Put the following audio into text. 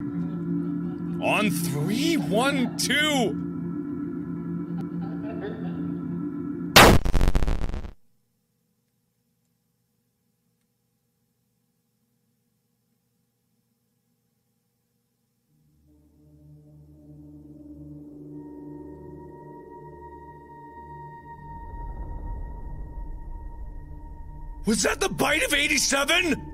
On three, one, two. Was that the bite of 87?